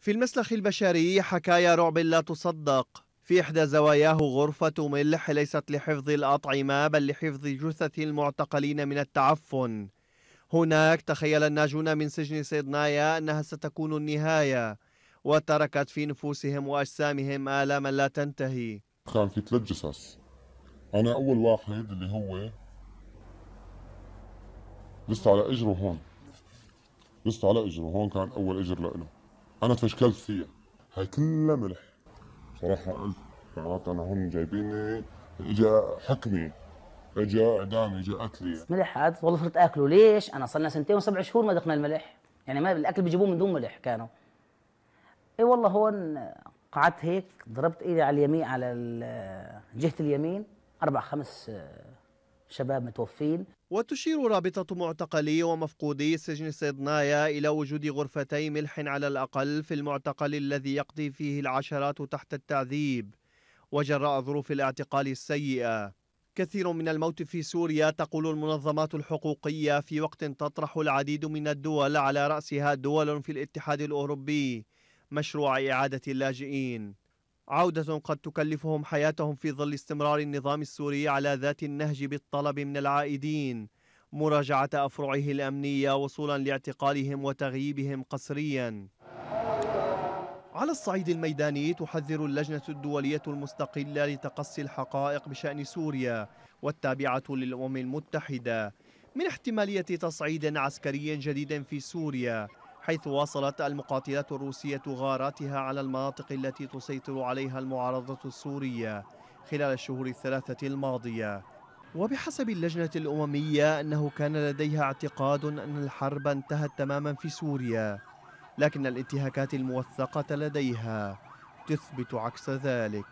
في المسلخ البشري حكايا رعب لا تصدق. في إحدى زواياه غرفة ملح ليست لحفظ الأطعمة بل لحفظ جثث المعتقلين من التعفن. هناك تخيل الناجون من سجن سيدنايا أنها ستكون النهاية وتركت في نفوسهم وأجسامهم آلاما لا تنتهي. كان في ثلاث جثث. أنا أول واحد اللي هو لسه على إجره هون. لسه على إجره هون كان أول إجر أنا تفشكلت فيها هاي كلها ملح صراحة قلت معناته أنا هون جايبيني إجا حكمي إجا إعدامي إجا قتلي ملح عاد والله صرت آكله. ليش؟ أنا صرنا سنتين وسبع شهور ما دقنا الملح. يعني ما الأكل بيجيبوه من دون ملح كانوا. إي والله هون قعدت هيك ضربت إيدي على اليمين على ال- جهة اليمين أربع خمس شباب متوفين. وتشير رابطة معتقلي ومفقودي سجن سيدنايا إلى وجود غرفتي ملح على الأقل في المعتقل الذي يقضي فيه العشرات تحت التعذيب. وجراء ظروف الاعتقال السيئة. كثير من الموت في سوريا تقول المنظمات الحقوقية في وقت تطرح العديد من الدول على رأسها دول في الاتحاد الأوروبي. مشروع إعادة اللاجئين. عودة قد تكلفهم حياتهم في ظل استمرار النظام السوري على ذات النهج بالطلب من العائدين مراجعة أفرعه الأمنية وصولا لاعتقالهم وتغييبهم قسريا. على الصعيد الميداني تحذر اللجنة الدولية المستقلة لتقصي الحقائق بشأن سوريا والتابعة للأمم المتحدة من احتمالية تصعيد عسكري جديد في سوريا. حيث واصلت المقاتلات الروسية غاراتها على المناطق التي تسيطر عليها المعارضة السورية خلال الشهور الثلاثة الماضية. وبحسب اللجنة الأممية أنه كان لديها اعتقاد أن الحرب انتهت تماما في سوريا لكن الانتهاكات الموثقة لديها تثبت عكس ذلك.